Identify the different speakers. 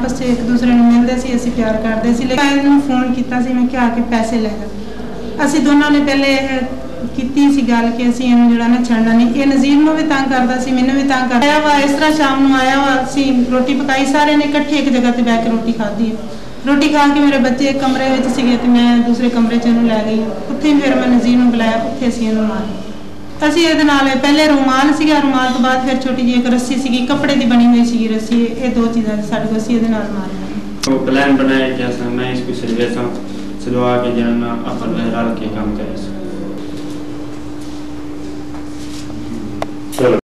Speaker 1: ਆਪਸ 'ਚ ਇੱਕ ਦੂਸਰੇ ਨੂੰ ਮਿਲਦੇ ਸੀ, ਅਸੀਂ ਪਿਆਰ ਕਰਦੇ ਸੀ। ਲੇਕਿਨ ਇਹਨੂੰ ਫੋਨ ਕੀਤਾ ਸੀ, ਮੈਂ ਕਿਹਾ ਕਿ ਪੈਸੇ ਲੈ ਜਾ ਅਸੀਂ ਦੋਨਾਂ ਨੇ ਪਹਿਲੇ ਇਹ ਕੀਤੀ ਸੀ ਗੱਲ ਕਿ ਅਸੀਂ ਇਹਨੂੰ ਜਿਹੜਾ ਨਾ ਛੱਡਣਾ ਨਹੀਂ। ਇਹ ਨਜ਼ੀਰ ਨੂੰ ਵੀ ਤੰਗ ਕਰਦਾ ਸੀ, ਮੈਨੂੰ ਵੀ ਤੰਗ ਕਰਦਾ ਵਾ, ਇਸ ਤਰ੍ਹਾਂ ਸ਼ਾਮ ਨੂੰ ਆਇਆ ਵਾ, ਅਸੀਂ ਰੋਟੀ ਪਕਾਈ, ਸਾਰਿਆਂ ਨੇ ਇਕੱਠੇ ਇੱਕ ਜਗ੍ਹਾ ਤੇ ਬੈਠ ਕੇ ਰੋਟੀ ਖਾਧੀ। ਰੋਟੀ ਖਾ ਕੇ ਮੇਰੇ ਬੱਚੇ ਇੱਕ ਕਮਰੇ ਵਿੱਚ ਸੀਗੇ ਤੇ ਮੈਂ ਦੂਸਰੇ ਕਮਰੇ 'ਚ ਇਹਨੂੰ ਲੈ ਗਈ। ਉੱਥੇ ਫਿਰ ਮੈਂ ਨਜ਼ੀਰ ਨੂੰ ਬੁਲਾਇਆ, ਉੱਥੇ ਅਸੀਂ ਇਹਨੂੰ ਮਾਰਿਆ ਅਸੀਂ ਇਹਦੇ ਨਾਲ ਪਹਿਲੇ ਰੁਮਾਲ ਸੀਗਾ ਰੁਮਾਲ ਤੋਂ ਬਾਅਦ ਫਿਰ ਛੋਟੀ ਜਿਹੀ ਇੱਕ ਰੱਸੀ ਸੀਗੀ ਕੱਪੜੇ ਦੀ ਬਣੀ ਹੋਈ ਸੀਗੀ ਰੱਸੀ ਇਹ ਦੋ ਚੀਜ਼ਾਂ ਸਾਡੇ ਕੋਲ ਸੀ ਇਹਦੇ ਨਾਲ ਮਾਰਨਾ
Speaker 2: ਉਹ ਪਲਾਨ ਬਣਾਇਆ ਕਿ ਅਸਾਂ ਮੈਂ ਇਸ ਨੂੰ ਸਿਲਵੇਸਾਂ ਸਿਲਵਾ ਕੇ ਜਾਣਾ ਆਪਾਂ ਲਹਿਰਾਲ ਕੇ ਕੰਮ ਕਰੇ ਸੀ।